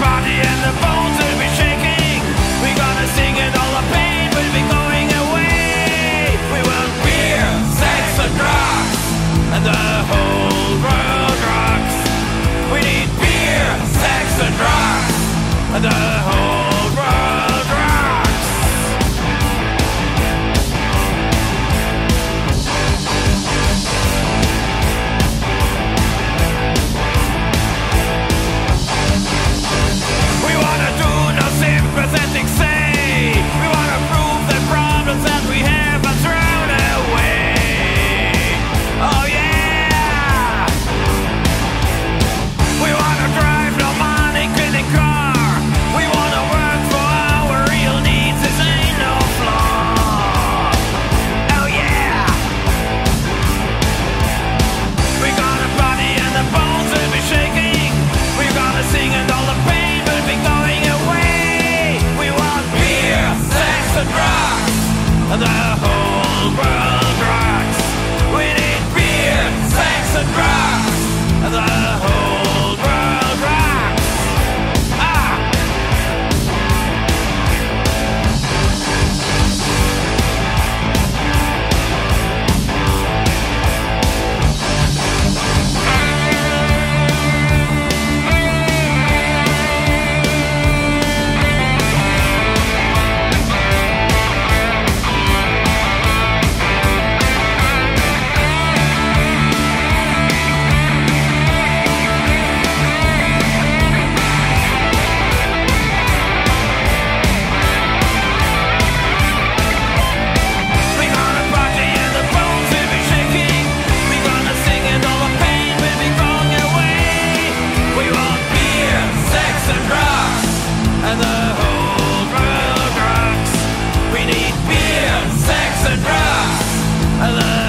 body and the body. whole world rocks. We need beer, sex, and drugs. sex and drugs.